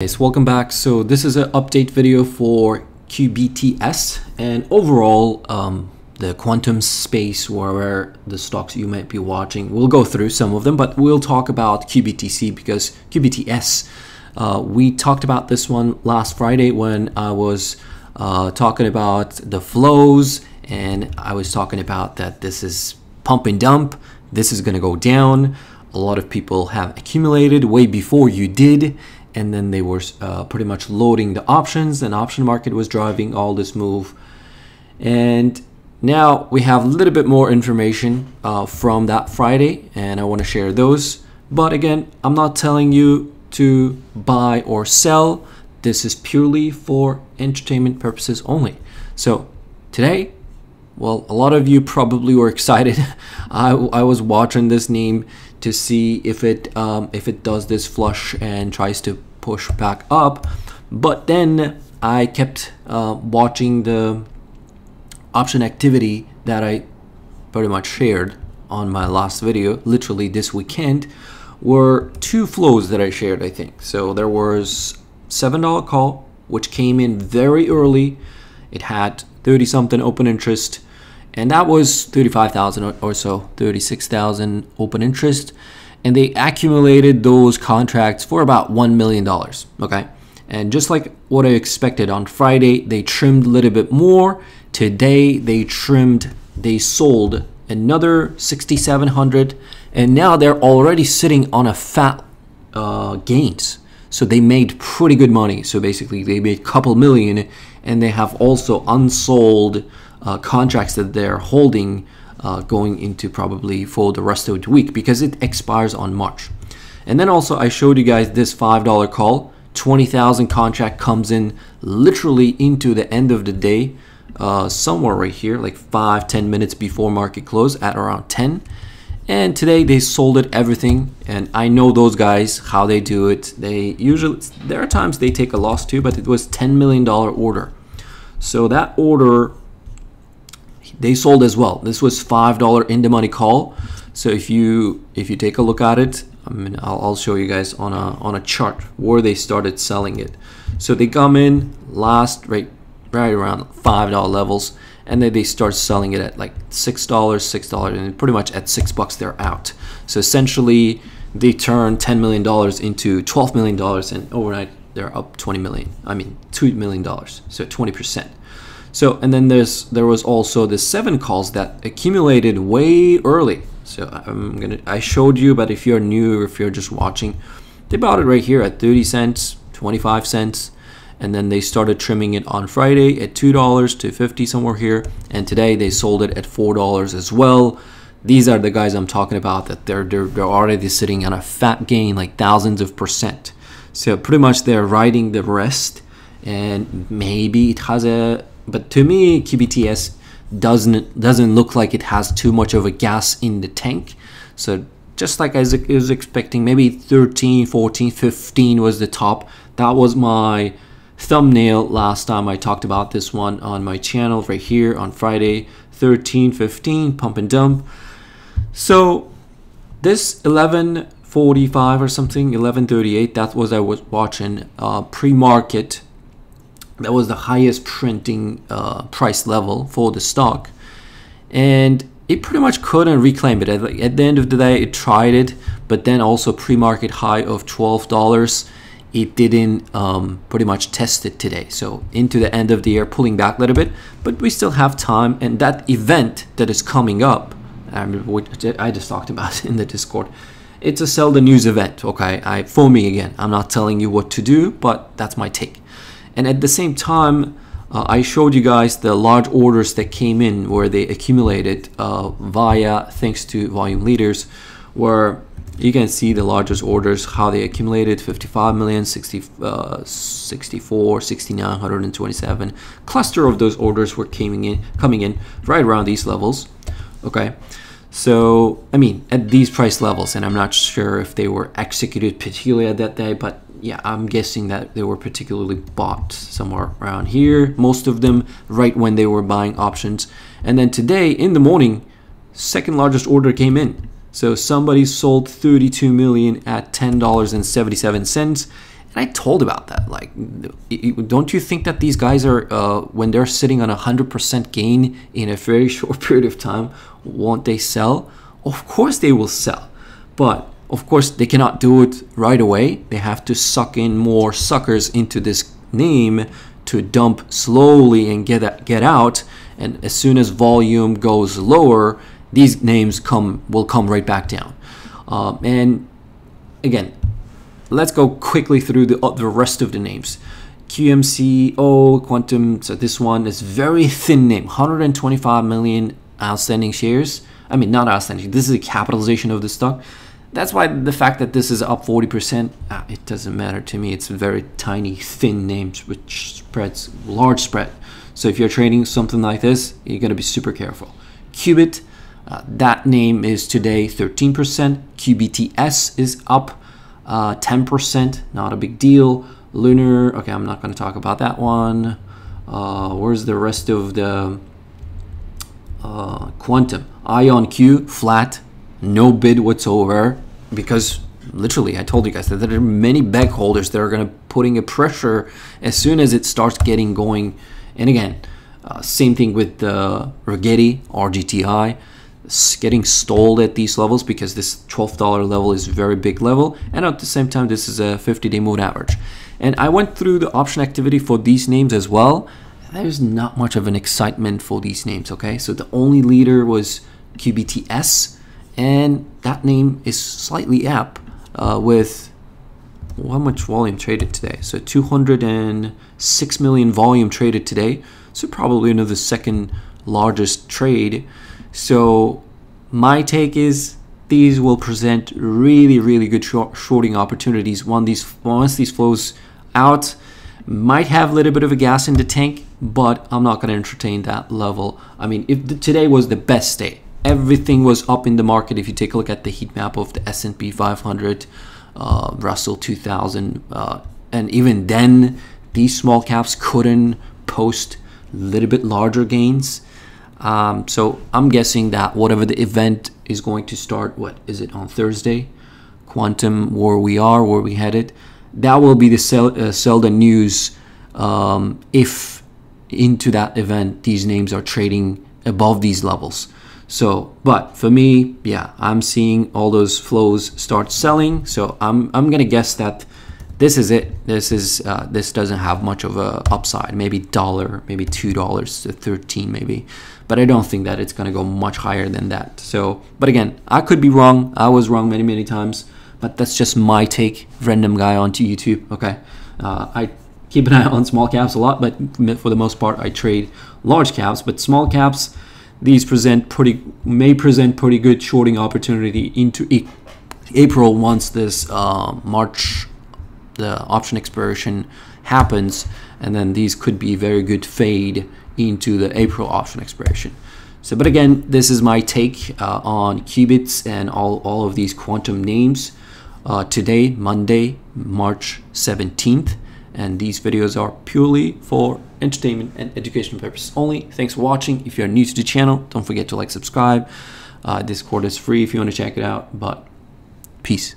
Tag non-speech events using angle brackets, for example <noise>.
guys welcome back. So this is an update video for QBTS and overall um, the quantum space where the stocks you might be watching we'll go through some of them but we'll talk about QBTC because QBTS uh, we talked about this one last Friday when I was uh, talking about the flows and I was talking about that this is pump and dump. This is gonna go down. A lot of people have accumulated way before you did and then they were uh, pretty much loading the options and option market was driving all this move. And now we have a little bit more information uh, from that Friday and I want to share those. But again I'm not telling you to buy or sell. This is purely for entertainment purposes only. So today well a lot of you probably were <laughs> excited. I, I was watching this name to see if it um, if it does this flush and tries to push back up. But then I kept uh, watching the option activity that I pretty much shared on my last video literally this weekend were two flows that I shared I think. So there was seven dollar call which came in very early. It had 30 something open interest and that was 35,000 or so 36,000 open interest and they accumulated those contracts for about $1 million. Okay. And just like what I expected on Friday, they trimmed a little bit more. Today, they trimmed, they sold another 6,700, and now they're already sitting on a fat uh, gains. So they made pretty good money. So basically, they made a couple million, and they have also unsold uh, contracts that they're holding uh, going into probably for the rest of the week because it expires on March. And then also I showed you guys this $5 call. 20,000 contract comes in literally into the end of the day uh, somewhere right here like 5 10 minutes before market close at around 10 and today they sold it everything and I know those guys how they do it they usually there are times they take a loss too but it was 10 million dollar order so that order they sold as well. This was five dollar in the money call. So if you if you take a look at it, I mean I'll, I'll show you guys on a on a chart where they started selling it. So they come in last right right around five dollar levels, and then they start selling it at like six dollars, six dollars, and pretty much at six bucks they're out. So essentially they turn ten million dollars into twelve million dollars, and overnight they're up twenty million. I mean two million dollars, so twenty percent. So, and then there's there was also the seven calls that accumulated way early. So I'm gonna I showed you, but if you're new if you're just watching, they bought it right here at 30 cents, 25 cents, and then they started trimming it on Friday at two dollars to 50 somewhere here, and today they sold it at four dollars as well. These are the guys I'm talking about that they're, they're they're already sitting on a fat gain like thousands of percent. So pretty much they're riding the rest, and maybe it has a but to me, QBTS doesn't doesn't look like it has too much of a gas in the tank. So just like I was expecting, maybe 13, 14, 15 was the top. That was my thumbnail last time I talked about this one on my channel right here on Friday 13 15 pump and dump so this 1145 or something 1138 that was I was watching uh, pre-market that was the highest printing uh, price level for the stock. And it pretty much couldn't reclaim it. At, at the end of the day it tried it but then also pre-market high of $12 it didn't um, pretty much test it today. So into the end of the year pulling back a little bit but we still have time and that event that is coming up I just talked about <laughs> in the discord it's a sell the news event okay? I for me again I'm not telling you what to do but that's my take and at the same time, uh, I showed you guys the large orders that came in where they accumulated uh, via thanks to volume leaders where you can see the largest orders how they accumulated 55 million 60 uh, 64 69 127 cluster of those orders were coming in coming in right around these levels okay so i mean at these price levels and i'm not sure if they were executed particularly that day but yeah, I'm guessing that they were particularly bought somewhere around here. Most of them right when they were buying options. And then today in the morning, second largest order came in. So somebody sold 32 million at $10.77 And I told about that. Like, don't you think that these guys are, uh, when they're sitting on a 100% gain in a very <laughs> short period of time, won't they sell? Of course they will sell. But of course, they cannot do it right away. They have to suck in more suckers into this name to dump slowly and get get out. And as soon as volume goes lower, these names come will come right back down. Um, and again, let's go quickly through the uh, the rest of the names. QMCO Quantum. So this one is very thin name. 125 million outstanding shares. I mean, not outstanding. This is a capitalization of the stock. That's why the fact that this is up 40%, ah, it doesn't matter to me. It's very tiny, thin names which spreads large spread. So if you're trading something like this, you're going to be super careful. Qubit, uh, that name is today 13%. QBTS is up uh, 10%, not a big deal. Lunar, okay, I'm not going to talk about that one. Uh, where's the rest of the uh, quantum? Q flat, no bid whatsoever because literally I told you guys that there are many bag holders that are going to putting a pressure as soon as it starts getting going and again uh, same thing with the Rigetti RGTI getting stalled at these levels because this $12 level is a very big level and at the same time this is a 50 day moving average and I went through the option activity for these names as well there's not much of an excitement for these names okay so the only leader was QBTS and that name is slightly up uh, with how much volume traded today? So 206 million volume traded today. So probably another second largest trade. So my take is these will present really, really good short shorting opportunities. One these once these flows out, might have a little bit of a gas in the tank, but I'm not going to entertain that level. I mean, if the, today was the best day, everything was up in the market. If you take a look at the heat map of the S&P 500, uh, Russell 2000, uh, and even then, these small caps couldn't post a little bit larger gains. Um, so I'm guessing that whatever the event is going to start, what is it on Thursday? Quantum, where we are, where we headed, that will be the sell, uh, the news. Um, if into that event these names are trading above these levels. So, but for me, yeah, I'm seeing all those flows start selling. So I'm, I'm going to guess that this is it. This is, uh, this doesn't have much of a upside, maybe dollar, maybe $2 to 13 maybe, but I don't think that it's going to go much higher than that. So, but again, I could be wrong. I was wrong many, many times, but that's just my take. Random guy onto YouTube. Okay. Uh, I keep an eye on small caps a lot, but for the most part, I trade large caps, but small caps, these present pretty may present pretty good shorting opportunity into April once this uh, March the option expiration happens and then these could be very good fade into the April option expiration. So, but again, this is my take uh, on qubits and all, all of these quantum names. Uh, today, Monday, March 17th and these videos are purely for entertainment and education purposes only. Thanks for watching. If you're new to the channel, don't forget to like, subscribe. Uh, Discord is free if you want to check it out, but peace.